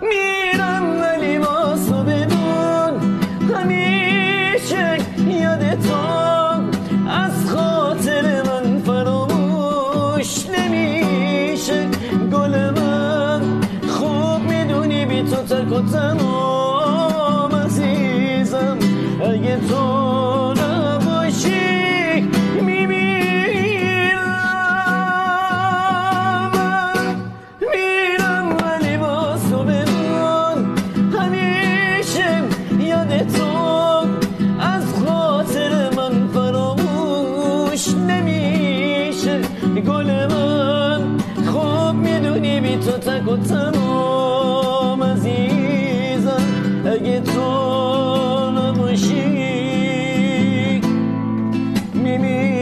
میرم ولی واسه بدون همیشه یاد تو از خاطر من فراموش نمیشه. گل من خوب می‌دونی بی تو ترک و تنام تو از خاطر من فراموش نمیشه. گل من خوب می‌دونی بی تو تک و تمام عزیزم. اگه تو نباشی میمیشه